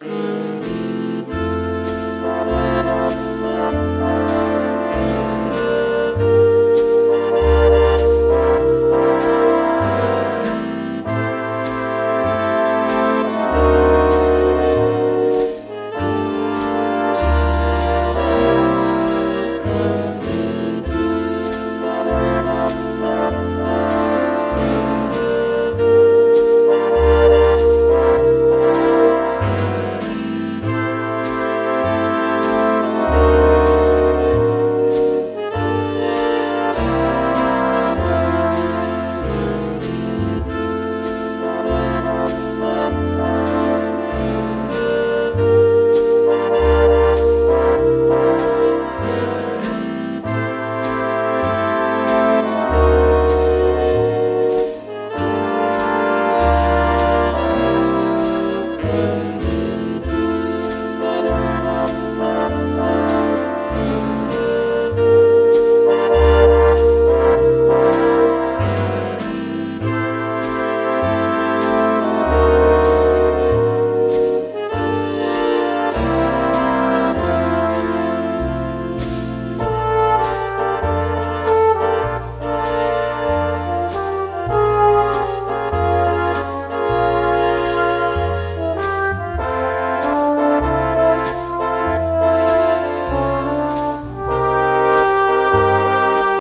Bye.